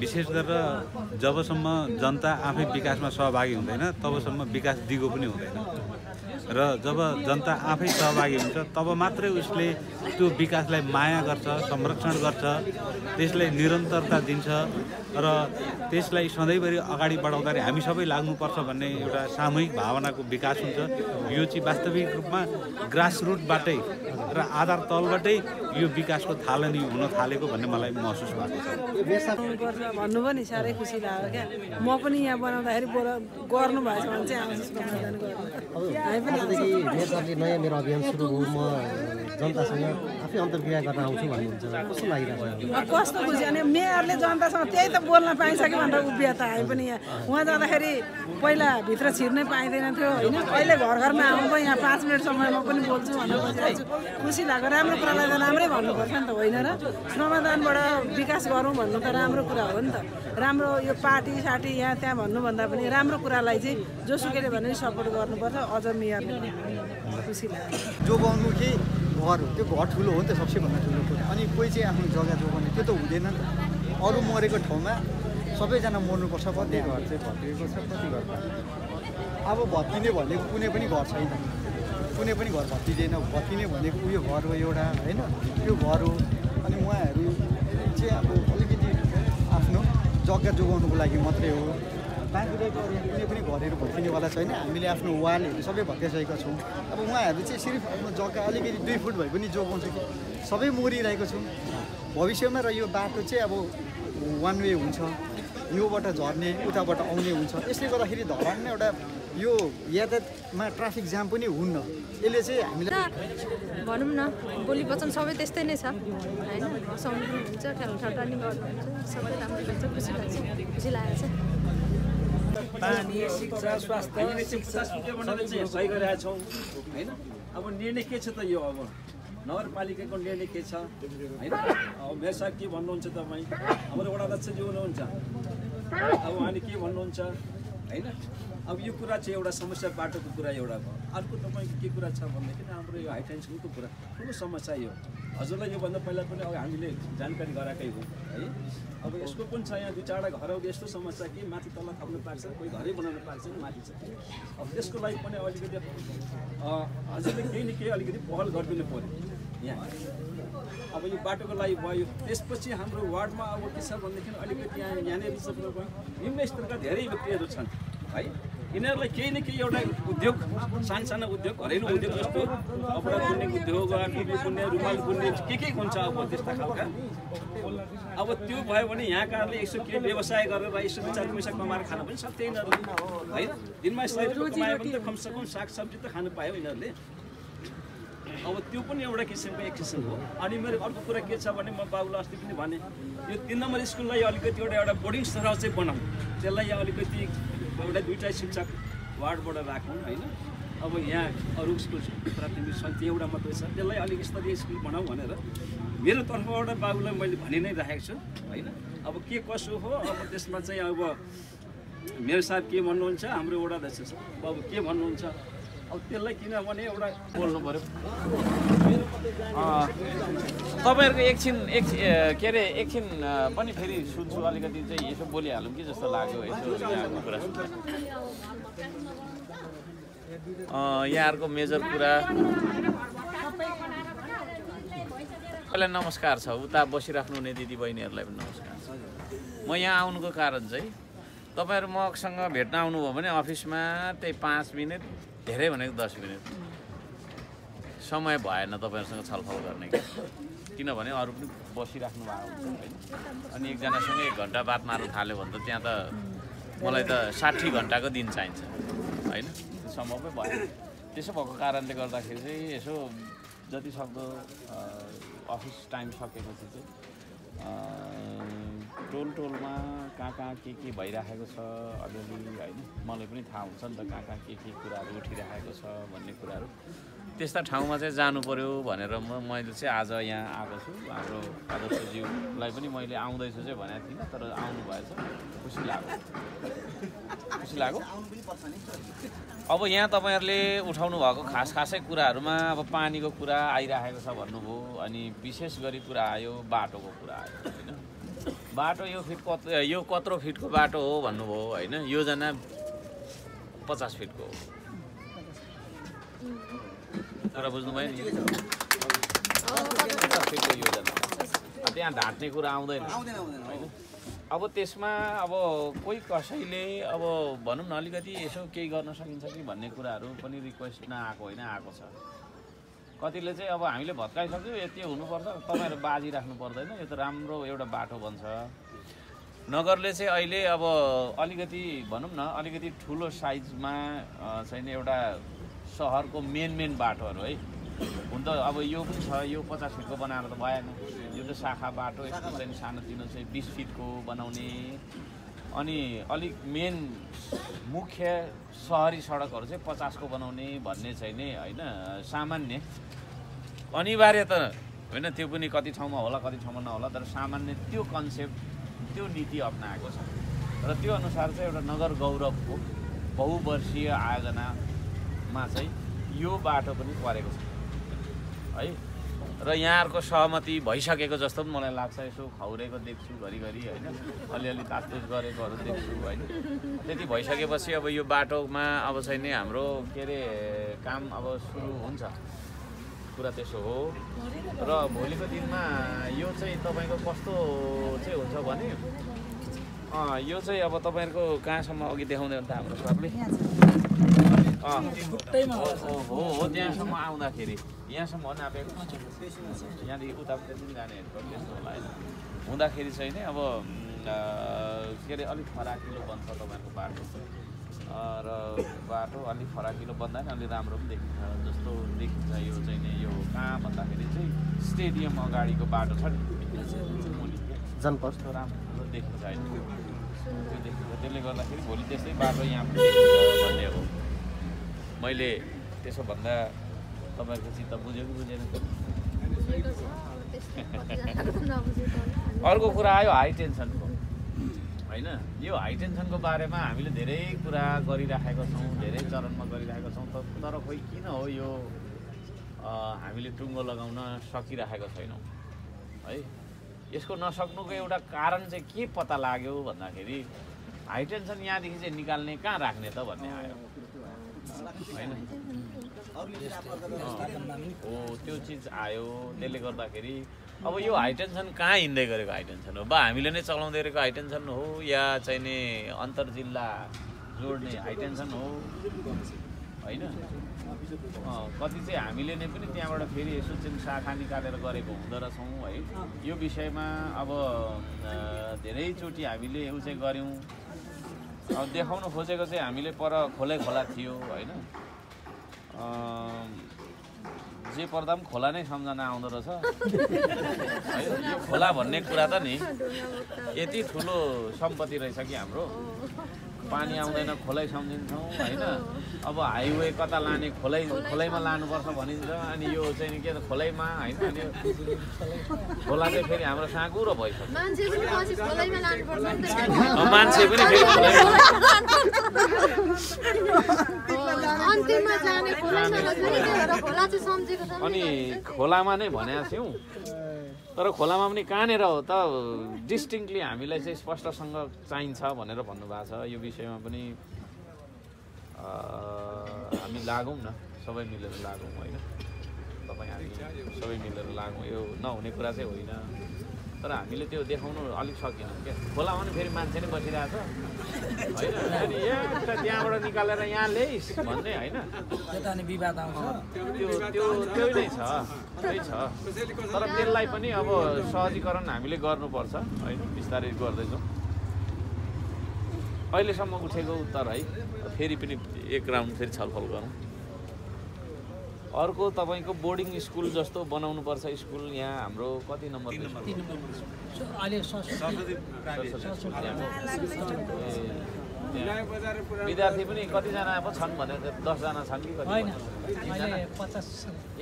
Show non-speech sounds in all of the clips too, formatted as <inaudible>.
विशेष गरेर जबसम्म जनता आफै विकासमा सहभागी हुँदैन तबसम्म विकास दिगो पनि हुँदैन। र जब जनता आफै सहभागी हुन्छ तब मात्रै उसले त्यो विकासलाई माया गर्छ संरक्षण गर्छ त्यसलाई निरन्तरता दिन्छ र त्यसलाई सधैँभरि अगाडि बढाउँदाखेरि हामी सबै लाग्नुपर्छ भन्ने एउटा सामूहिक भावनाको विकास हुन्छ। यो चाहिँ वास्तविक रूपमा ग्रासरुटबाटै र आधार तलबाटै यो विकासको थालनी हुन थालेको भन्ने मलाई महसुस भएको छ। भन्नु पनि साह्रै खुसी लाग्यो क्या। म पनि यहाँ बनाउँदाखेरि बोला गर्नु। भएछ भने चाहिँ आउँछु नयाँ मेरो अभियान सुरु हो म जनतासँग आफै अन्तर्क्रिया गर्न आउँछु भन्नुहुन्छ कस्तो लागिरहेको कस्तो खुसी अनि मेयरले जनतासँग त्यही त बोल्न पाइसक्यो भनेर उभियो त हामी पनि यहाँ। उहाँ जाँदाखेरि पहिला भित्र छिर्नै पाइँदैन थियो होइन? अहिले घर घरमा आउँदा यहाँ पाँच मिनट समयमा पनि बोल्छु भनेर छु। खुसी लाग्यो राम्रो कुरालाई त राम्रै भन्नुपर्छ नि त होइन र? श्रमदानबाट विकास गरौँ भन्नु त राम्रो कुरा हो नि त। राम्रो यो पार्टी साटी यहाँ त्यहाँ भन्नुभन्दा पनि राम्रो कुरालाई चाहिँ जोसुकैले भने सपोर्ट गर्नुपर्छ अझ मेयरले खुसी लाग्यो। जोगाउनु कि घर हो त्यो घर ठुलो हो नि त सबसे भन्दा ठुलो कुरा। अनि कोही चाहिँ आफ्नो जग्गा जोगाउने त्यो त हुँदैन नि त। अरू मरेको ठाउँमा सबैजना मर्नुपर्छ कति घर चाहिँ भत्किएको छ कति घर अब भत्किने भनेको कुनै पनि घर छैन। कुनै पनि घर भत्किँदैन भत्किने भनेको उयो घर हो एउटा होइन? त्यो घर हो। अनि उहाँहरू चाहिँ अब अलिकति आफ्नो जग्गा जोगाउनुको लागि मात्रै हो। बाँकी रहेको अरू कुनै पनि घरहरू भत्किनेवाला छैन। हामीले आफ्नो वालहरू सबै भत्काइसकेका छौँ। अब उहाँहरू चाहिँ सिर्फ आफ्नो जग्गा अलिकति दुई फुट भए पनि जोगाउँछ कि? सबै मरिरहेको छौँ। भविष्यमा र यो बाटो चाहिँ अब वान वे हुन्छ। योबाट झर्ने उताबाट आउने हुन्छ। यसले गर्दाखेरि धरानमा एउटा यो यातायातमा ट्राफिक जाम पनि हुन्न। यसले चाहिँ हामीलाई भनौँ न बोली वचन सबै त्यस्तै नै छ। होइन हँसाउनु पनि हुन्छ ठ्यालठटा नि गर्नुहुन्छ सबै राम्रो लाग्छ खुसी लाग्छ खुसी लागेको छ। पानी शिक्षा स्वास्थ्य शिक्षा सबै चाहिँ सही गरिरहेका छौँ। होइन? अब निर्णय के छ त यो अब? नगरपालिकाको निर्णय के छ? होइन? अब मेयर साहब के भन्नुहुन्छ तपाईँ? हाम्रो वडा अध्यक्षजी हुनुहुन्छ। अब उहाँले के भन्नुहुन्छ? होइन? अब यो कुरा चाहिँ एउटा समस्या बाटोको कुरा एउटा भयो अर्को तपाईँको के कुरा छ भन्दाखेरि हाम्रो यो हाई टेन्सनको कुरा? ठुलो समस्या यो। हजुरलाई योभन्दा पहिला पनि अब हामीले जानकारी गराएकै हो है? अब यसको पनि छ यहाँ दुई चारवटा घरहरू यस्तो समस्या कि? माथि तल थप्नु पार्छ कोही घरै बनाउनु पार्छ माथि छ। अब त्यसको लागि पनि अलिकति हजुरले केही न केही अलिकति पहल गरिदिनु पऱ्यो यहाँ। अब यो बाटोको लागि भयो। त्यसपछि हाम्रो वार्डमा अब के छ भनेदेखि अलिकति यहाँ यहाँनिर निम्न स्तरका धेरै व्यक्तिहरू छन्। है? यिनीहरूलाई केही न केही एउटा उद्योग सानसानो उद्योग घरेलु उद्योग जस्तो कपडा बुन्ने उद्योग टुपी बुन्ने रुमाल बुन्ने के के हुन्छ अब त्यस्ता खालका? अब त्यो भयो भने यहाँकाहरूले यसो केही व्यवसाय गरेर यसो दुई चार पैसा कमाएर खान पनि सक्थ्यो यिनीहरू। है दिनमा भने त कमसेकम सागसब्जी त खानु पायो यिनीहरूले। अब त्यो पनि एउटा किसिमको एक किसिम हो। अनि मेरो अर्को कुरा के छ भने म बाबुलाई अस्ति पनि भने यो तिन नम्बर स्कुललाई अलिकति एउटा एउटा बोर्डिङ सरह चाहिँ बनाऊँ। त्यसलाई अलिकति एउटा दुइटा शिक्षक वार्डबाट राखौँ होइन? अब यहाँ अरू स्कुल प्राथमिक सन्ति एउटा मात्रै छ। त्यसलाई अलिक स्तरीय स्कुल बनाऊ भनेर मेरो तर्फबाट बाबुलाई मैले भनि नै राखेको छु होइन? अब के कसो हो अब त्यसमा चाहिँ अब मेरो साथ के भन्नुहुन्छ हाम्रो वडा अध्यक्ष छ बाबु के भन्नुहुन्छ? त्यसलाई किनभने एउटा बोल्नु पऱ्यो। तपाईँहरूको एकछिन एक के अरे एकछिन पनि फेरि सुन्छु अलिकति चाहिँ यसो बोलिहालौँ कि जस्तो लाग्यो यसो यहाँको कुरा यहाँहरूको मेजर कुरा। पहिला नमस्कार छ उता बसिराख्नु हुने दिदी बहिनीहरूलाई पनि नमस्कार छ। म यहाँ आउनुको कारण चाहिँ तपाईँहरू मसँग भेट्न आउनुभयो भने अफिसमा त्यही पाँच मिनट धेरै भनेको दस मिनट। समय भएन तपाईँहरूसँग छलफल गर्ने। किनभने अरू पनि बसिराख्नु भएको हुन्छ अनि एकजनासँग एक घन्टा बात मार्नु थाल्यो भने त त्यहाँ त मलाई त साठी घन्टाको दिन चाहिन्छ होइन? सम्भवै भएन। त्यसो भएको कारणले गर्दाखेरि चाहिँ यसो जति सक्दो अफिस टाइम सकेपछि चाहिँ टोल टोलमा कहाँ कहाँ के के भइराखेको छ अलिअलि होइन? मलाई पनि थाहा हुन्छ नि त कहाँ कहाँ के के कुराहरू उठिराखेको छ भन्ने कुराहरू। त्यस्ता ठाउँमा चाहिँ जानु पऱ्यो भनेर म मैले चाहिँ आज यहाँ आएको छु। हाम्रो आदर्शज्यूलाई पनि मैले आउँदैछु चाहिँ भनेको थिइनँ तर आउनु भएछ। खुसी लाग्यो। खुसी लाग्यो। अब यहाँ तपाईँहरूले उठाउनु भएको खास खासै कुराहरूमा अब पानीको कुरा आइराखेको छ भन्नुभयो अनि विशेष गरी कुरा आयो बाटोको कुरा आयो होइन? बाटो यो फिट कत यो कत्रो फिटको बाटो हो भन्नुभयो होइन? योजना पचास फिटको हो। तर बुझ्नुभयो नि। त्यहाँ ढाँट्ने कुरा आउँदैन। होइन अब त्यसमा अब कोही कसैले अब भनौँ न अलिकति यसो केही गर्न सकिन्छ कि भन्ने कुराहरू पनि रिक्वेस्ट नआएको होइन आएको छ। कतिले चाहिँ अब हामीले भत्काइसक्यो यति हुनुपर्छ तपाईँहरू बाजी राख्नु पर्दैन यो त राम्रो एउटा बाटो बन्छ। नगरले चाहिँ अहिले अब अलिकति भनौँ न अलिकति ठुलो साइजमा चाहिँ नि एउटा सहरको मेन मेन बाटोहरू है। हुन त अब यो पनि छ यो पचास फिटको बनाएर त भएन। यो त शाखा बाटो यस्तो चाहिँ सानोतिनो चाहिँ बिस फिटको बनाउने। अनि अलिक मेन मुख्य सहरी सडकहरू चाहिँ पचासको बनाउने भन्ने चाहिँ नि होइन सामान्य। अनिवार्य त होइन त्यो पनि कति ठाउँमा होला कति ठाउँमा नहोला तर सामान्य त्यो कन्सेप्ट त्यो नीति अप्नाएको छ। र त्यो अनुसार चाहिँ एउटा नगर गौरवको बहुवर्षीय आयोजनामा चाहिँ यो बाटो पनि परेको छ। है? र यहाँहरूको सहमति भइसकेको जस्तो पनि मलाई लाग्छ यसो खौरेको देख्छु घरिघरि होइन? अलिअलि तातुज गरेकोहरू देख्छु होइन? त्यति भइसकेपछि अब यो बाटोमा अब चाहिँ नि हाम्रो के अरे काम अब सुरु हुन्छ। कुरा त्यसो हो। र भोलिको दिनमा यो चाहिँ तपाईँको कस्तो चाहिँ हुन्छ भने? यो चाहिँ अब तपाईँहरूको कहाँसम्म अघि देखाउँदै हुन्छ हाम्रो सरले हो त्यहाँसम्म आउँदाखेरि यहाँसम्म नापेको यहाँदेखि उता त्यति जाने त्यस्तो होला होइन हुँदाखेरि चाहिँ नि अब के अरे अलिक फराकिलो बन्छ तपाईँहरूको बाटो र बाटो अलिक फराकिलो बन्दा नि अलिक राम्रो पनि देखिन्छ जस्तो देखिन्छ यो चाहिँ नि यो कहाँ भन्दाखेरि चाहिँ स्टेडियम अगाडिको बाटो छ नि कस्तो राम्रो देखिन्छ होइन त्यो देखिन्छ त्यसले गर्दाखेरि भोलि त्यस्तै बाटो यहाँ पनि भन्ने हो मैले त्यसो भन्दा तपाईँहरूको चित्त बुझ्यो कि बुझेन। <laughs> अर्को कुरा आयो हाई टेन्सनको होइन? यो हाई टेन्सनको बारेमा हामीले धेरै कुरा गरिराखेका छौँ धेरै चरणमा गरिरहेका छौँ तर खोइ किन हो यो हामीले टुङ्गो लगाउन सकिरहेका छैनौँ? है? यसको नसक्नुको एउटा कारण चाहिँ के पत्ता लाग्यो भन्दाखेरि हाई टेन्सन यहाँदेखि चाहिँ निकाल्ने कहाँ राख्ने त भन्ने आयो। हो त्यो चिज आयो त्यसले गर्दाखेरि अब यो हाई टेन्सन कहाँ हिँड्दै गरेको हाई टेन्सन हो? बा हामीले नै चलाउँदै गरेको हाई टेन्सन हो या चाहिँ नि अन्तर जिल्ला जोड्ने हाई टेन्सन हो? होइन? कति चाहिँ हामीले नै पनि त्यहाँबाट फेरि यसो चाहिँ शाखा निकालेर गरेको हुँदो रहेछौँ है यो विषयमा अब धेरैचोटि हामीले उ चाहिँ गऱ्यौँ। देखाउन खोजेको चाहिँ हामीले पर खोलै खोला थियो होइन? जे पर्दा पनि खोला नै सम्झना आउँदो रहेछ। है यो खोला भन्ने कुरा त नि यति ठुलो सम्पत्ति रहेछ कि हाम्रो? पानी आउँदैन खोलै सम्झिन्छौँ होइन? अब हाइवे कता लाने खोलै खोलैमा लानुपर्छ भनिन्छ अनि यो चाहिँ नि के त खोलैमा होइन? अनि खोला चाहिँ फेरि हाम्रो साँगुरो भइसक्यो मान्छे पनि फेरि अनि खोलामा नै भनेको थियौँ तर खोलामा पनि कहाँनिर हो त? डिस्टिङली हामीलाई चाहिँ स्पष्टसँग चाहिन्छ भनेर भन्नुभएको छ। यो विषयमा पनि हामी लागौँ न। सबै मिलेर लागौँ होइन? तपाईँ हामी सबै मिलेर लागौँ। यो नहुने कुरा चाहिँ होइन। तर हामीले त्यो देखाउनु अलिक सकेनौँ क्या खोलामा पनि फेरि मान्छे नै बसिरहेको छ। होइन? अनि एउटा त्यहाँबाट निकालेर यहाँ ल्याइस् भन्ने होइन? त्यता अनि विवाद आउँछ। त्यो त्यो त्यो नै छ त्यही छ। तर त्यसलाई पनि अब सहजीकरण हामीले गर्नुपर्छ होइन? बिस्तारै गर्दैछौँ। अहिलेसम्म उठेको उत्तर है। फेरि पनि एक राउन्ड फेरि छलफल गरौँ। अर्को तपाईँको बोर्डिङ स्कुल जस्तो बनाउनुपर्छ स्कुल यहाँ हाम्रो कति नम्बर सो अहिले सरस्वती विद्यार्थी पनि कतिजना पो छन् भने दसजना छन् कि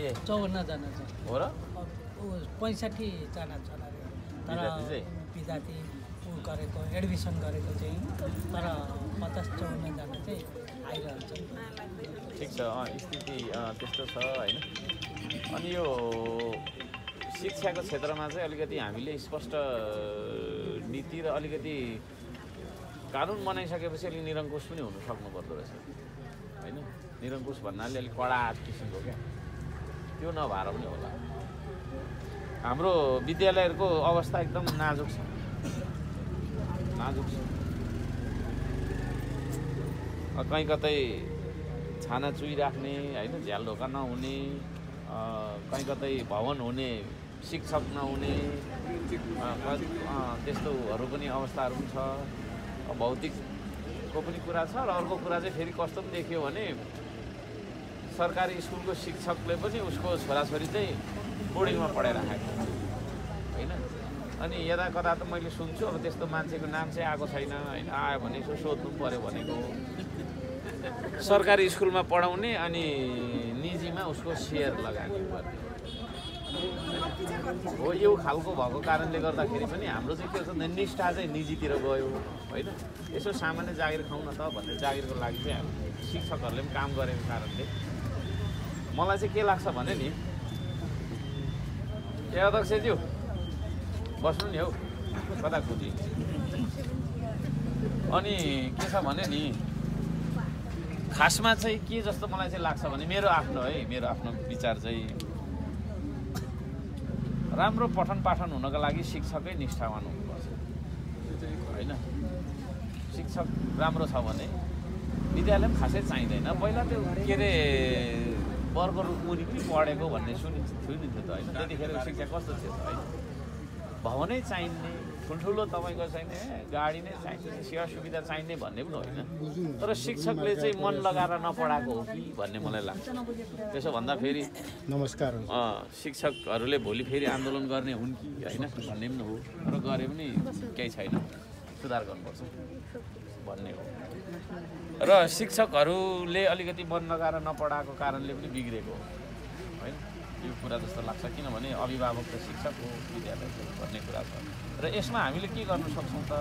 ए। चौवन्नजना छ। हो र? अब पैँसठीजना छन् अरे। तर विद्यार्थी गरेको एडमिसन गरेको चाहिँ तर पचास चौवन्नजना चाहिँ ठिक छ स्थिति त्यस्तो छ होइन? अनि यो शिक्षाको क्षेत्रमा चाहिँ अलिकति हामीले स्पष्ट नीति र अलिकति कानुन बनाइसकेपछि अलिक निरङ्कुश पनि हुनु सक्नु पर्दो रहेछ होइन? निरङ्कुश भन्नाले अलिक कडा किसिमको क्या? त्यो नभएर पनि होला। हाम्रो विद्यालयहरूको अवस्था एकदम नाजुक छ। नाजुक छ। कहीँ कतै छाना चुइराख्ने होइन झ्याल ढोका नहुने कहीँ कतै भवन हुने शिक्षक नहुने त्यस्तोहरू पनि अवस्थाहरू पनि छ। भौतिकको पनि कुरा छ र अर्को कुरा चाहिँ फेरि कस्तो पनि देखियो भने सरकारी स्कुलको शिक्षकले पनि उसको छोराछोरी चाहिँ बोर्डिङमा पढाइराखेको होइन? अनि यता कता त मैले सुन्छु अब त्यस्तो मान्छेको नाम चाहिँ आएको छैन होइन आयो भने यसो सोध्नु पऱ्यो भनेको सरकारी स्कुलमा पढाउने अनि निजीमा उसको सेयर लगानी हो यो खालको भएको कारणले गर्दाखेरि पनि हाम्रो चाहिँ के हुन्छ भने निष्ठा चाहिँ निजीतिर गयो होइन? यसो सामान्य जागिर खाउँ त भन्ने जागिरको लागि चाहिँ हामी शिक्षकहरूले पनि काम गरेको कारणले। मलाई चाहिँ के लाग्छ भने नि ए अध्यक्षज्यू बस्नु नि हौ। कता खुजी अनि के छ भने नि खासमा चाहिँ के जस्तो मलाई चाहिँ लाग्छ भने मेरो आफ्नो है मेरो आफ्नो विचार चाहिँ राम्रो पठन पाठन हुनको लागि शिक्षकै निष्ठावान हुनुपर्छ। होइन? शिक्षक राम्रो छ भने विद्यालय पनि खासै चाहिँदैन। पहिला त्यो के अरे वर्ग पनि पढेको भन्ने सुनि सुनिन्थ्यो त होइन? त्यतिखेर शिक्षा कस्तो थियो त होइन? भवनै चाहिने ठुल्ठुलो तपाईँको चाहिने गाडी नै चाहिने सेवा सुविधा चाहिने भन्ने पनि होइन। तर शिक्षकले चाहिँ मन लगाएर नपढाएको हो कि भन्ने मलाई लाग्छ। त्यसो भन्दा फेरि नमस्कार। शिक्षकहरूले भोलि फेरि आन्दोलन गर्ने हुन् कि होइन भन्ने पनि हो। र गरे पनि केही छैन। सुधार गर्नुपर्छ भन्ने हो। र शिक्षकहरूले अलिकति मन लगाएर नपढाएको कारणले पनि बिग्रेको हो। यो कुरा जस्तो लाग्छ किनभने अभिभावक त शिक्षक हो विद्यालयको भन्ने कुरा छ। र यसमा हामीले के गर्न सक्छौँ त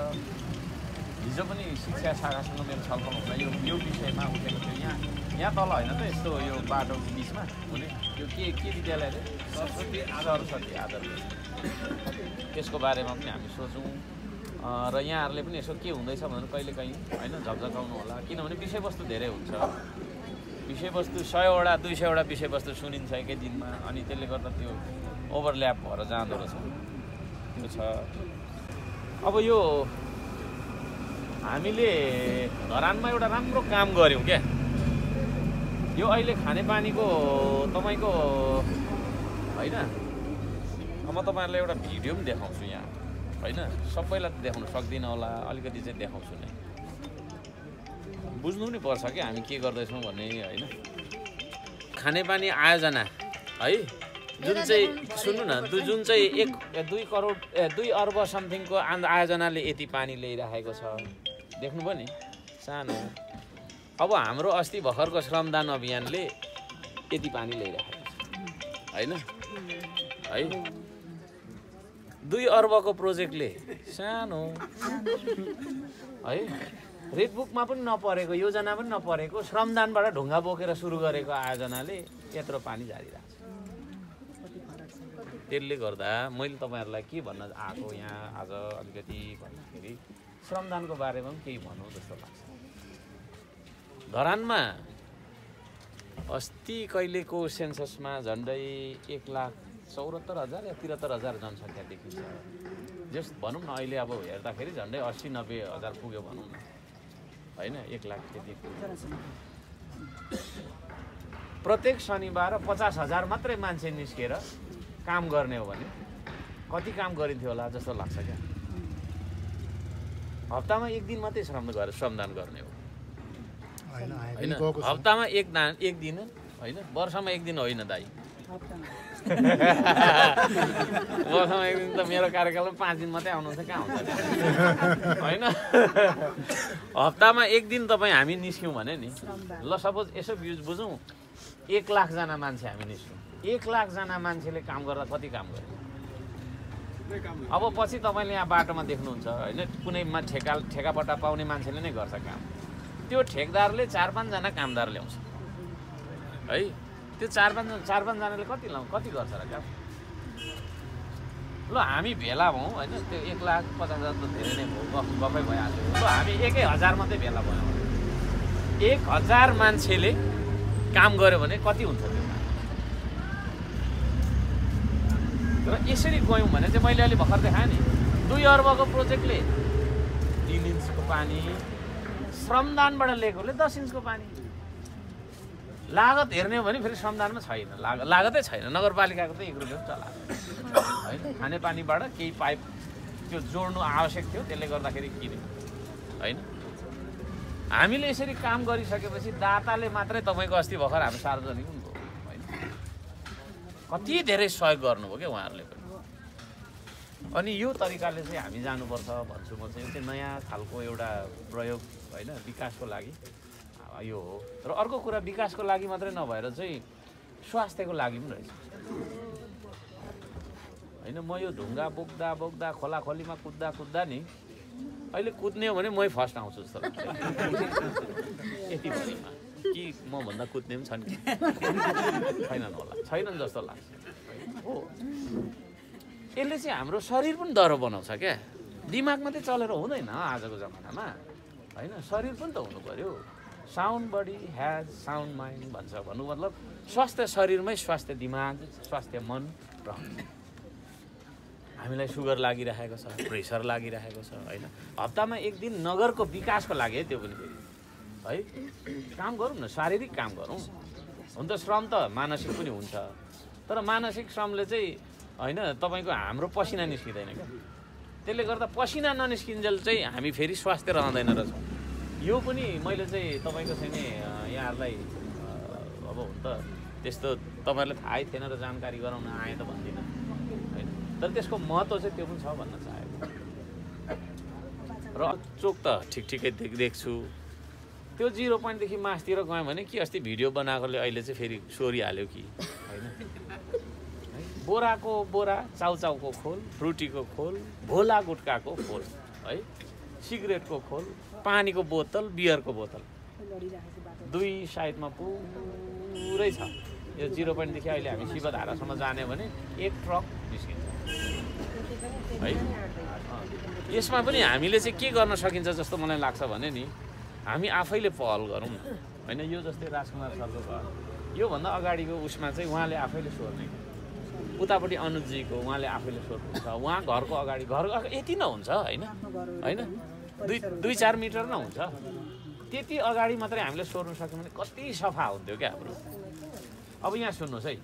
हिजो पनि शिक्षा शाखासँग मेरो छलफल हुँदा यो यो विषयमा उठेको थियो। यहाँ यहाँ तल होइन त यस्तो यो बाटो बिचमा हुने। यो के के विद्यालय अरे सरस्वती सरस्वती आदर्श। त्यसको बारेमा पनि हामी सोचौँ। र यहाँहरूले पनि यसो के हुँदैछ भनेर कहिले काहीँ होइन झकझकाउनु होला। किनभने विषयवस्तु धेरै हुन्छ। विषयवस्तु सयवटा दुई सयवटा विषयवस्तु सुनिन्छ एकै दिनमा अनि त्यसले गर्दा त्यो ओभरल्याप भएर जाँदो रहेछ। त्यो छ। अब यो हामीले धरानमा एउटा राम्रो काम गऱ्यौँ क्या। यो अहिले खानेपानीको तपाईँको होइन म तपाईँहरूलाई एउटा भिडियो पनि देखाउँछु यहाँ। होइन? सबैलाई त देखाउनु सक्दिनँ होला अलिकति चाहिँ देखाउँछु नै। बुझ्नु पनि पर्छ कि हामी के गर्दैछौँ भन्ने होइन। खानेपानी आयोजना है? जुन चाहिँ सुन्नु न जुन चाहिँ एक दुई करोड ए दुई अर्ब समथिङको आन्द आयोजनाले यति पानी ल्याइराखेको छ। देख्नुभयो नि? सानो। अब हाम्रो अस्ति भर्खरको श्रमदान अभियानले यति पानी ल्याइराखेको छ। होइन? है? दुई अर्बको प्रोजेक्टले। सानो। है? रेडबुकमा पनि नपरेको योजना पनि नपरेको श्रमदानबाट ढुङ्गा बोकेर सुरु गरेको आयोजनाले यत्रो पानी झारिरहेको छ। त्यसले गर्दा मैले तपाईँहरूलाई के भन्न आएको यहाँ आज अलिकति भन्दाखेरि श्रमदानको बारेमा पनि केही भनौँ जस्तो लाग्छ। धरानमा अस्ति कहिलेको सेन्ससमा झन्डै एक लाख चौहत्तर हजार या त्रिहत्तर हजार जनसङ्ख्या देखिन्छ। जस भनौँ न अहिले अब हेर्दाखेरि झन्डै अस्सी नब्बे हजार पुग्यो भनौँ न। होइन एक लाख त्यति। प्रत्येक शनिबार पचास हजार मात्रै मान्छे निस्केर काम गर्ने हो भने कति काम गरिन्थ्यो होला जस्तो लाग्छ क्या। हप्तामा एक दिन मात्रै श्रम गरेर श्रमदान गर्ने हो। होइन। हप्तामा एक दान एक दिन होइन वर्षमा एक दिन होइन दाइ वर्षमा एक दिन त मेरो कार्यकालमा पाँच दिन मात्रै आउनुहुन्छ कहाँ हुन्छ? होइन? हप्तामा एक दिन तपाईँ हामी निस्क्यौँ भने नि ल सपोज यसो बुझ बुझौँ एक लाखजना मान्छे हामी निस्क्यौँ। एक लाखजना मान्छेले काम गर्दा कति काम गर्यो? अब पछि तपाईँले यहाँ बाटोमा देख्नुहुन्छ होइन? कुनै मा ठेका ठेकापट्टा पाउने मान्छेले नै गर्छ काम। त्यो ठेकदारले चार पाँचजना कामदार ल्याउँछ है? त्यो चार पाँच चार पाँचजनाले कति लाउँ? कति गर्छ र काम ल हामी भेला भयौँ होइन? त्यो एक लाख पचास हजार त धेरै नै भयो गफ भइहाल्यो। ल हामी एकै हजार मात्रै भेला भयौँ। एक हजार मान्छेले काम गर्यो भने कति हुन्छ त्यो? र यसरी गयौँ भने चाहिँ मैले अहिले भर्खर देखाएँ नि दुई अर्बको प्रोजेक्टले तिन इन्चको पानी श्रमदानबाट लिएकोले दस इन्चको पानी। लागत हेर्ने हो भने फेरि श्रमदानमा छैन। लाग लागतै छैन। नगरपालिकाको त एक रुपियाँ चला होइन खानेपानीबाट केही पाइप त्यो जोड्नु आवश्यक थियो त्यसले गर्दाखेरि किन्यो होइन? हामीले यसरी काम गरिसकेपछि दाताले मात्रै तपाईँको अस्ति भर्खर हाम्रो सार्वजनिक पनि भयो होइन? कति धेरै सहयोग गर्नुभयो क्या उहाँहरूले पनि। अनि यो तरिकाले चाहिँ हामी जानुपर्छ भन्छु म चाहिँ नयाँ खालको एउटा प्रयोग होइन विकासको लागि। यो हो। र अर्को कुरा विकासको लागि मात्रै नभएर चाहिँ स्वास्थ्यको लागि पनि रहेछ। होइन म यो ढुङ्गा बोक्दा बोक्दा खोला खोलीमा कुद्दा कुद्दा नि अहिले कुद्ने हो भने मै फर्स्ट आउँछु जस्तो लाग्छ। यति भरिमा कि मभन्दा कुद्ने पनि छन् कि? छैनन् होला। छैनन् जस्तो लाग्छ। हो। यसले चाहिँ हाम्रो शरीर पनि डह्रो बनाउँछ क्या। दिमाग मात्रै चलेर हुँदैन आजको जमानामा। होइन शरीर पनि त हुनु पऱ्यो sound body has sound mind भन्छ भन्नु मतलब स्वास्थ्य शरीरमै स्वास्थ्य दिमाग स्वास्थ्य मन रहन्छ। हामीलाई सुगर लागिरहेको छ प्रेसर लागिरहेको छ होइन? हप्तामा एक दिन नगरको विकासको लागि है त्यो पनि फेरि। है? काम गरौँ न शारीरिक काम गरौँ। हुन त श्रम त मानसिक पनि हुन्छ। तर मानसिक श्रमले चाहिँ होइन तपाईँको हाम्रो पसिना निस्किँदैन क्या। त्यसले गर्दा पसिना ननिस्किन्जेल चाहिँ हामी फेरि स्वास्थ्य रहँदैन रहेछौँ। यो पनि मैले चाहिँ तपाईँको चाहिँ नि यहाँहरूलाई अब हुन त त्यस्तो तपाईँहरूलाई थाहै थिएन र जानकारी गराउन आएँ त भन्दिनँ होइन? तर त्यसको महत्त्व चाहिँ त्यो पनि छ भन्न चाहेको। र चोक त ठिक ठिकै देख देख्छु। त्यो जिरो पोइन्टदेखि मासतिर गयो भने के अस्ति भिडियो बनाएकोले अहिले चाहिँ फेरि सोरिहाल्यो कि होइन? बोराको बोरा चाउचाउको खोल फ्रुटीको खोल भोला गुट्काको खोल है? सिगरेटको खोल पानीको बोतल बियरको बोतल। दुई साइडमा पुरै छ। यो जिरो पोइन्टदेखि अहिले हामी शिवधारासम्म जाने भने एक ट्रक निस्किन्छ। है। यसमा पनि हामीले चाहिँ के गर्न सकिन्छ जस्तो मलाई लाग्छ भने नि हामी आफैले पहल गरौँ न। होइन यो जस्तै राजकुमार सरको घर। योभन्दा अगाडिको उसमा चाहिँ उहाँले आफैले सोध्ने। उतापट्टि अनुजजीको उहाँले आफैले सोध्नुहुन्छ। उहाँ घरको अगाडि घर यति न हुन्छ होइन? होइन। दुई दुई चार मिटर न हुन्छ। त्यति अगाडि मात्रै हामीले सोर्नु सक्यौँ भने कति सफा हुन्थ्यो क्या हाम्रो। अब यहाँ सुन्नुहोस् है।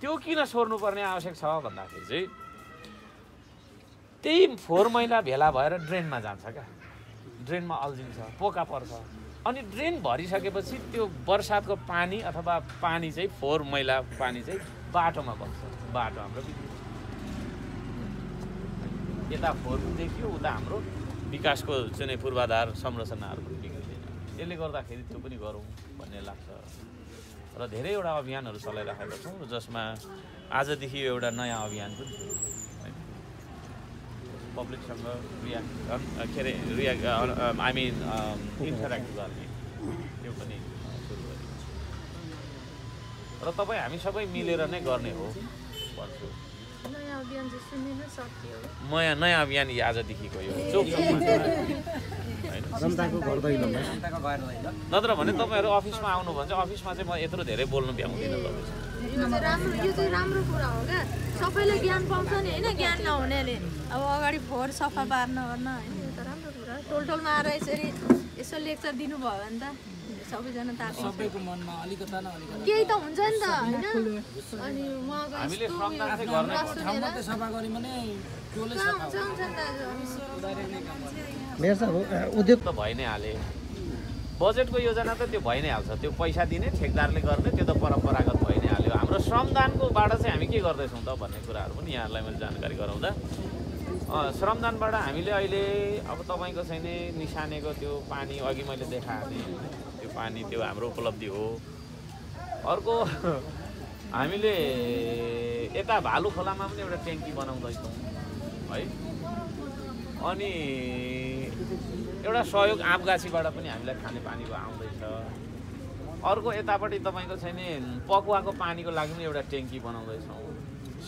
त्यो किन सोर्नुपर्ने आवश्यक छ भन्दाखेरि चाहिँ त्यही फोहोर मैला भेला भएर ड्रेनमा जान्छ क्या। ड्रेनमा अल्झिन्छ पोका पर्छ। अनि ड्रेन भरिसकेपछि त्यो बर्सातको पानी अथवा पानी चाहिँ फोहोर मैला पानी चाहिँ बाटोमा बग्छ। बाटो हाम्रो यता फोहोर देखियो उता हाम्रो विकासको चाहिँ पूर्वाधार संरचनाहरू पनि बिग्रिँदैन त्यसले गर्दाखेरि त्यो पनि गरौँ भन्ने लाग्छ। र धेरैवटा अभियानहरू चलाइराखेका छौँ जसमा आजदेखि एउटा नयाँ अभियान पनि थियो। पब्लिकसँग रिया के अरे रिया मिन इन्टरेक्ट गर्ने त्यो पनि सुरु गरेको। र तपाईँ हामी सबै मिलेर नै गर्ने हो भन्छु। नयाँ अभियान चाहिँ सुन्नु सक्यो। नयाँ नयाँ अभियान आजदेखिको यो नत्र भने तपाईँहरू अफिसमा आउनु भन्छ अफिसमा चाहिँ म यत्रो धेरै बोल्नु भ्याउँदिनँ तपाईँसँग। यो चाहिँ राम्रो यो चाहिँ राम्रो कुरा हो क्या। सबैले ज्ञान पाउँछ नि होइन? ज्ञान नहुनेले। अब अगाडि फोहोर सफा पार्न गर्न होइन? यो त राम्रो कुरा। टोल टोलमा आएर यसरी यसो लेक्चर दिनुभयो भने त सबैजना ताको सबैको मनमा अलिकता न अलिकता। केही त हुन्छ नि त होइन? अनि उहाँको हामीले यस्तो सफा गऱ्यो भने त उद्योग त भइ नै हाले। बजेटको योजना त त्यो भइ नै हाल्छ। त्यो पैसा दिने ठेकदारले गर्ने त्यो त परम्परागत भइ नै हाल्यो। हाम्रो श्रमदानकोबाट चाहिँ हामी के गर्दैछौँ त भन्ने कुराहरू पनि यहाँहरूलाई मैले जानकारी गराउँदा। अँ, श्रमदानबाट हामीले अहिले अब तपाईँको चाहिँ नि निसानेको त्यो पानी अघि मैले देखाएँ त्यो पानी त्यो हाम्रो उपलब्धि हो। अर्को हामीले यता भालु खोलामा पनि एउटा ट्याङ्की बनाउँदैछौँ है। अनि एउटा सहयोग आँपगाछीबाट पनि हामीलाई खाने पानीको आउँदैछ। अर्को यतापट्टि तपाईँको छैन पकुवाको पानीको लागि पनि एउटा ट्याङ्की बनाउँदैछौँ।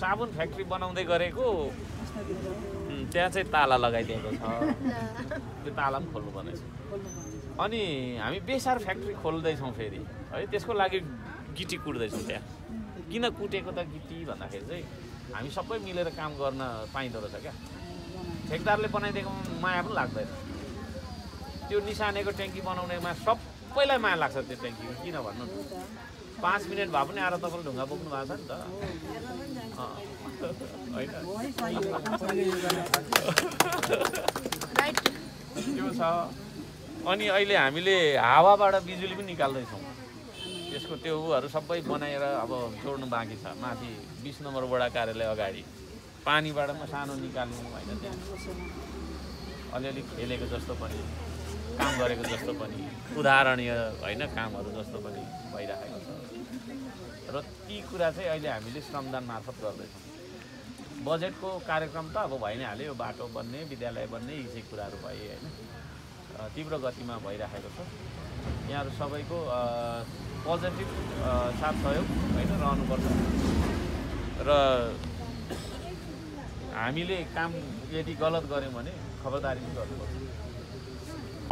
साबुन फ्याक्ट्री बनाउँदै गरेको त्यहाँ चाहिँ ताला लगाइदिएको छ। त्यो ताला पनि खोल्नु पर्नेछ अनि हामी बेसार फ्याक्ट्री खोल्दैछौँ फेरि। है त्यसको लागि गिटी कुट्दैछौँ त्यहाँ। किन कुटेको त गिटी भन्दाखेरि चाहिँ हामी सबै मिलेर काम गर्न पाइँदो रहेछ क्या। ठेकदारले बनाइदिएको माया पनि लाग्दैन। त्यो निसानेको ट्याङ्की बनाउनेमा सबैलाई माया लाग्छ त्यो ट्याङ्की किन भन्नु? पाँच मिनट भए पनि आएर तपाईँले ढुङ्गा बोक्नु भएको छ नि त। होइन। त्यो <laughs> छ? अनि अहिले हामीले हावाबाट बिजुली पनि निकाल्दैछौँ। त्यसको त्यो सबै बनाएर अब जोड्नु बाँकी छ। माथि बिस नम्बर वडा कार्यालय अगाडि। पानीबाट म सानो निकाल्नु होइन त्यहाँ। अलिअलि खेलेको जस्तो पनि काम गरेको जस्तो पनि उदाहरणीय होइन कामहरू जस्तो पनि भइरहेको छ। र ती कुरा चाहिँ अहिले हामीले श्रमदान मार्फत गर्दैछौँ। बजेटको कार्यक्रम त अब भइ नै हाल्यो। बाटो बन्ने विद्यालय बन्ने यी चाहिँ कुराहरू भए होइन। तीव्र गतिमा भइरहेको छ। यहाँहरू सबैको पोजिटिभ साथ सहयोग होइन रहनुपर्छ। र हामीले काम यदि गलत गऱ्यौँ भने खबरदारी पनि गर्नुपर्छ।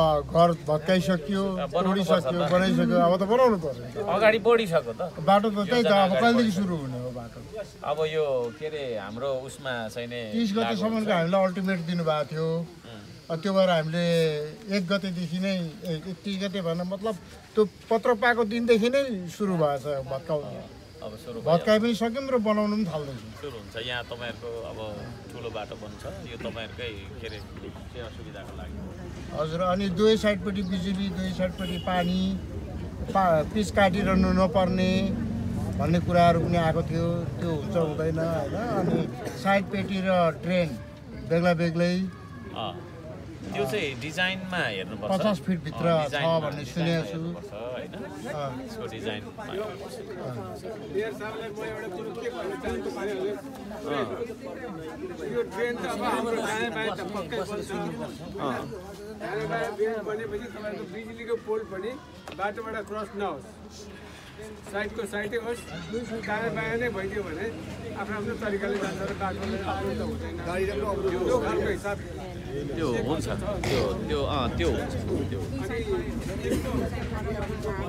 घर भत्काइसक्यो तोडिसक्यो बनाइसक्यो अब त बनाउनु पर्छ अगाडि बढिसक्यो त। बाटो त त्यही त अब कहिलेदेखि सुरु हुने हो बाटो? अब यो के अरे हाम्रो उसमा चाहिँ तिस गतेसम्मको हामीलाई अल्टिमेट दिनुभएको थियो। त्यो भएर हामीले एक गतेदेखि नै ए, तिस गते भन्न मतलब त्यो पत्र पाएको दिनदेखि नै सुरु भएछ भत्काउनु अब सुरु। भत्काइ पनि सक्यौँ र बनाउनु पनि थाल्दैछौँ। सुरु हुन्छ। यहाँ तपाईँहरूको अब ठुलो बाटो बन्छ। यो तपाईँहरूकै के अरे सेवा सुविधाको लागि। हजुर अनि दुवै साइडपट्टि बिजुली दुवै साइडपट्टि पानी पा पिच काटिरहनु नपर्ने भन्ने कुराहरू पनि आएको थियो। त्यो हुन्छ हुँदैन होइन? अनि साइडपेटी र ट्रेन बेग्ला बेग्लै। त्यो चाहिँ डिजाइनमा हेर्नुपर्छ पचास फिटभित्र छ भन्ने सुनेको छु। होइन। त्यसको डिजाइनमा तपाईँको बिजुलीको पोल पनि बाटोबाट क्रस नहोस् साइडको साइडै होस् दायाँ बायाँ नै भइदियो भने आफ्नो आफ्नो तरिकाले जान्छ र त हुँदैन त्यो खालको हिसाब त्यो हुन्छ त्यो त्यो अँ त्यो हुन्छ त्यो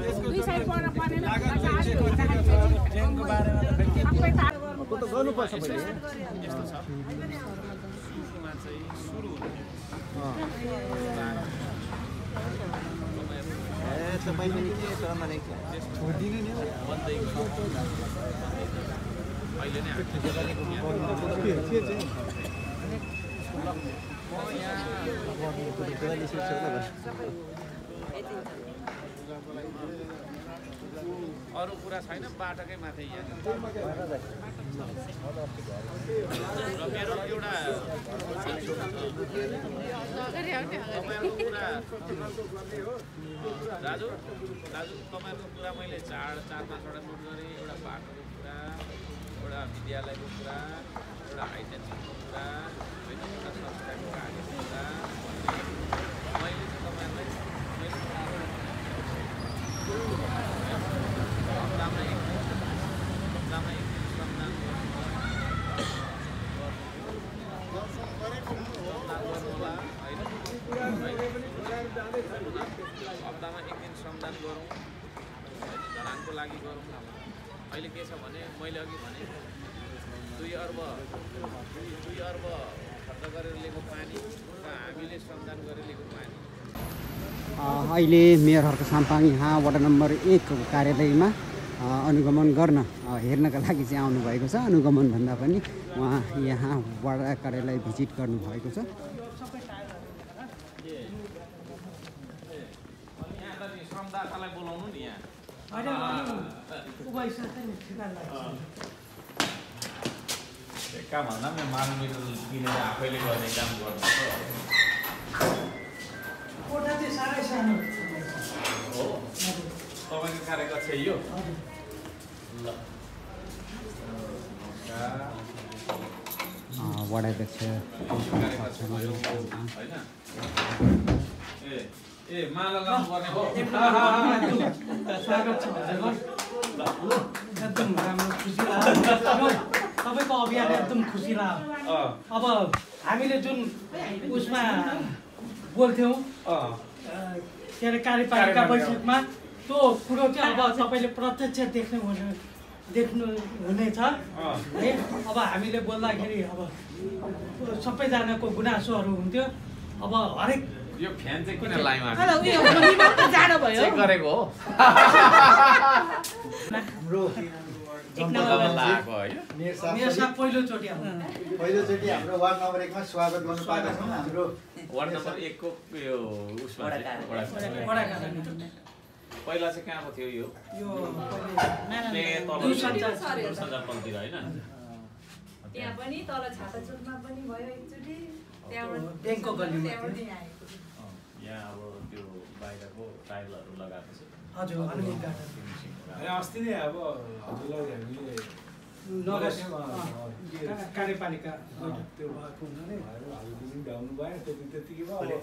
यस्तो छ चाहिँ सुरु तपाईँ पनि के छ मलाई बन्दै गयो। अहिले नै अरू कुरा छैन बाटोकै माथि यहाँ। मेरो एउटा कुरा दाजु दाजु तपाईँहरूको कुरा मैले चार चार पाँचवटा नोट गरेँ एउटा बाटोको कुरा एउटा विद्यालयको कुरा। ដាក់អីទៅក្នុងកុំព្យូទ័រវិញខ្ញុំដាក់ក្នុងកម្មវិធីកុំព្យូទ័រ अहिले मेयरहरूको साम्पाङ यहाँ वडा नम्बर एक कार्यालयमा अनुगमन गर्न हेर्नका लागि चाहिँ आउनुभएको छ। अनुगमन भन्दा पनि उहाँ यहाँ वडा कार्यालय भिजिट गर्नुभएको छ। काम भन्दा पनि माल किनेर आफैले गर्ने काम गर्नु कोठा चाहिँ साह्रै सानो हो। तपाईँको कार्यकक्ष यो? ल। वडाध्यक्ष होइन? ए ए माला लाउनु पर्ने हो स्वागत छ एकदम राम्रो खुसी लाग्यो। तपाईँको अभियान एकदम खुसी लाग्यो। अब हामीले जुन उसमा बोल्थ्यौँ। अ, के अरे कार्यपालिका बैठकमा। त्यो कुरो चाहिँ अब <laughs> तपाईँले प्रत्यक्ष देख्नु हुने देख्नु हुनेछ। है अब हामीले बोल्दाखेरि अब सबैजनाको गुनासोहरू हुन्थ्यो। अब हरेक यो फ्यान चाहिँ किन गरेको हो। <laughs> हाम्रो पहिलोचोटि हाम्रो वार्ड नम्बर एकमा स्वागत गर्नु पाएका छौँ। हाम्रो वार्ड नम्बर एकको यो उसमा चाहिँ, वडा- वडा कार्यालय। पहिला चाहिँ कहाँको थियो यो? होइन? त्यहाँ पनि तल छाताचोटमा पनि भयो एकचोटि। त्यहाँबाट ब्याङ्कको गल्लीमा त्यहाँबाट थियो। यहाँ अब त्यो बाहिरको टाइलहरू लगाएको छ। अस्ति नै अब हजुरलाई हामीले नगर कार्यपालिका त्यो भएको हुनाले। भ्याउनु भएन त्यति त्यतिकै भयो।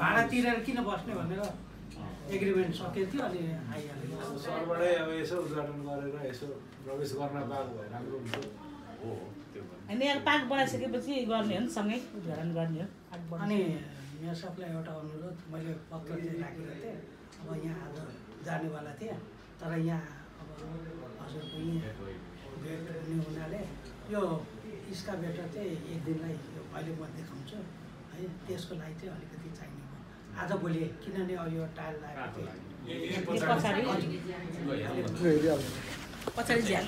भाडा तिरेर किन बस्ने भनेर एग्रिमेन्ट सकेको थियो अनि आइहाल्यो अब सरबाटै अब यसो उद्घाटन गरेर यसो प्रवेश गर्न पाएको भए राम्रो हुन्थ्यो हो पार्क बनाइसकेपछि गर्ने हो नि सँगै उद्घाटन गर्ने हो। अनि यहाँ सबलाई एउटा अनुरोध मैले पत्र चाहिँ राखेको थिएँ। अब यहाँ आज जानेवाला थिएँ। तर यहाँ अब हजुरको यहीँ भेट हुने हुनाले यो इस्काभेटर चाहिँ एक दिनलाई यो अहिले म देखाउँछु है त्यसको लागि चाहिँ अलिकति चाहिने भयो आज भोलि किनभने अब यो टायल पछाडि पछाडि झ्याल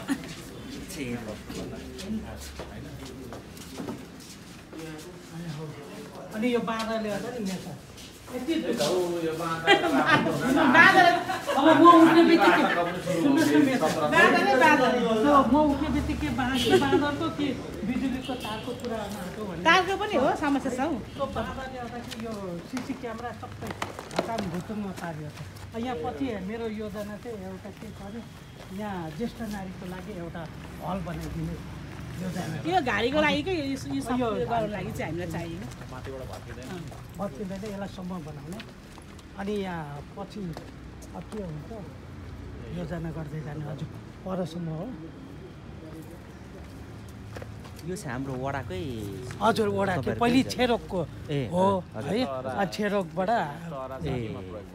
अनि यो बाँदरले गर्दा नि बाँदर अब म उठ्ने बित्तिकै म उठ्ने बित्तिकै बाँदर बाँदरको के बिजुलीको तारको कुरा आएको भन्ने तारको पनि हो समस्या छ हौ बाँदरले गर्दाखेरि यो सिसी क्यामेरा सबै हटाम भुतुङमा पारियो यहाँ पछि मेरो योजना चाहिँ एउटा के छ भने यहाँ ज्येष्ठ नारीको लागि एउटा हल बनाइदिने यो गाडीको लागि कि यो गर्नुको लागि चाहिँ हामीलाई चाहियो? भत्किँदैन यसलाई सम्म बनाउने। अनि यहाँ पछि अब के हुन्छ? योजना गर्दै जाने हजुर। परसम्म हो। यो चाहिँ हाम्रो वडाकै हजुर वडा के? तपाईँहरूकै पहिले छ? छेरोकको हो। है? छेरोकबाट ए।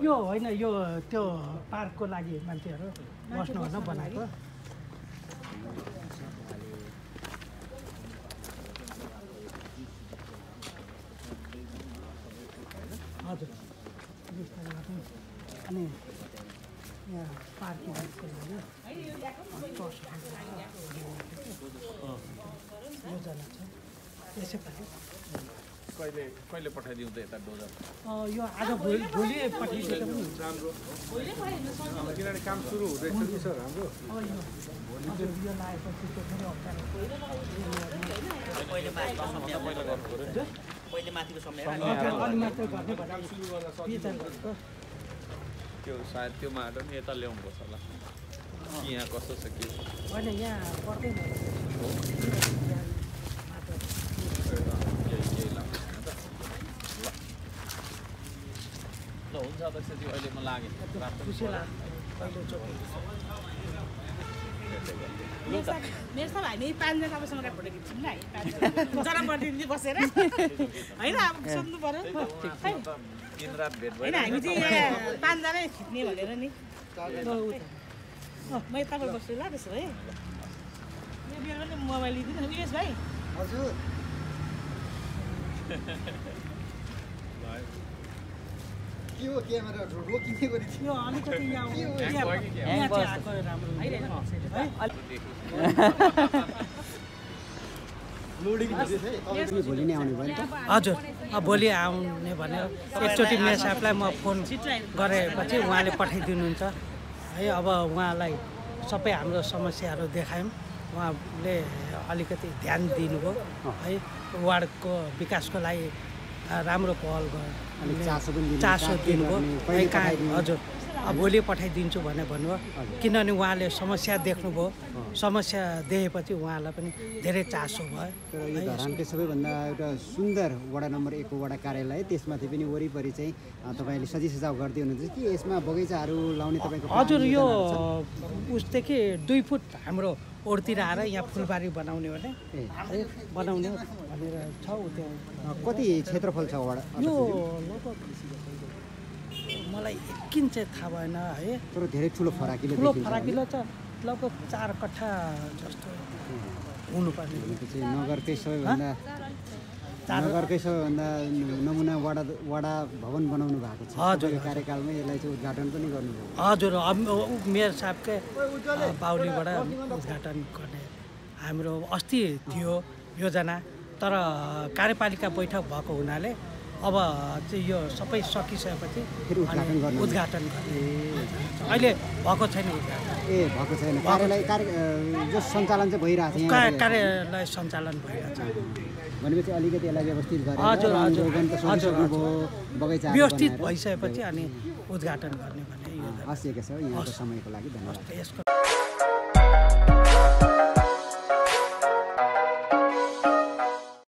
यो होइन यो त्यो पार्कको लागि मान्छेहरू बस्नु बनाएको हजुर बिस्तारै गर्नु। अनि यहाँ पार्किङको लागि योजना छ यसैपालि कहिले कहिले पठाइदिउँ त यता डोजर? अँ, यो आज भोलि भोलि पठाइदिँदा पनि हुन्छ किनभने काम सुरु हुँदैछ कि सर हाम्रो। अब यो लगाएपछि त्यो फेरि अप्ठ्यारो। पहिले माथिको समय त्यो सायद त्यो माटो नि यता ल्याउनुपर्छ होला कि यहाँ कस्तो छ के होइन यहाँ पर्दैन ल हुन्छ अध्यक्षजी अहिले म लागेँ मेरो साथ हामी पाँचजना तपाईँसँग फोटो खिच्छौँ न पाँचजना बसेर होइन अब सोध्नु पऱ्यो होइन हामी चाहिँ यहाँ पाँचजनै खिच्ने भनेर नि। म यताबाट बस्छु ल त्यसो भए। मेरो मोबाइल लिइदिनु उयस भाइ। हजुर। के हो क्यामेरा रोकिने गरी अलिकति यहाँ राम्रो <laughs> भोलि नै आउने भयो हजुर अब भोलि आउने भनेर एकचोटि मेरो साहबलाई म फोन गरेपछि उहाँले पठाइदिनुहुन्छ। है अब उहाँलाई सबै हाम्रो समस्याहरू देखायौँ। उहाँले अलिकति ध्यान दिनुभयो। है वार्डको विकासको लागि राम्रो पहल गर्नु चासो दिनुभयो कहाँ। हजुर। भोलि पठाइदिन्छु भनेर भन्नुभयो। किनभने उहाँले समस्या देख्नुभयो। समस्या देखेपछि उहाँलाई पनि धेरै चासो भयो। यो धरानकै सबैभन्दा एउटा सुन्दर वडा नम्बर एकको वडा कार्यालय त्यसमाथि पनि वरिपरि चाहिँ तपाईँले सजी सजाव गर्दै हुनुहुन्छ कि यसमा बगैँचाहरू लाउने तपाईँको हजुर यो? उसदेखि दुई फुट हाम्रो ओरतिर आएर यहाँ फुलबारी बनाउने भने? बनाउने भनेर छ कति क्षेत्रफल छ वडा? यो लगभग मलाई एकिन चाहिँ थाहा भएन है। तर धेरै ठुलो फराकिलो ठुलो फराकिलो छ लगभग चार कट्ठा जस्तो हुनुपर्ने। नगरकै सबैभन्दा नगरकै सबैभन्दा नमुना वडा वडा भवन बनाउनु भएको छ। हजुर। कार्यकालमै यसलाई चाहिँ उद्घाटन पनि गर्नुभयो। हजुर मेयर साहबकै बाहुलीबाट उद्घाटन गर्ने हाम्रो अस्ति थियो योजना तर कार्यपालिका बैठक भएको हुनाले अब चाहिँ यो सबै सकिसकेपछि उद्घाटन गर्नु। उद्घाटन गर्ने अहिले भएको छैन उद्घाटन। ए भएको छैन। कार्यालय कार्य जो सञ्चालन चाहिँ भइरहेको छ कार्यालय सञ्चालन भइरहेछ। भनेपछि अलिकति यसलाई व्यवस्थित गरेर हजुर हजुर। हजुर बगैँचाहरू व्यवस्थित। भइसकेपछि अनि उद्घाटन गर्ने भन्ने हस् छ। यहाँको समयको लागि धन्यवाद। यसको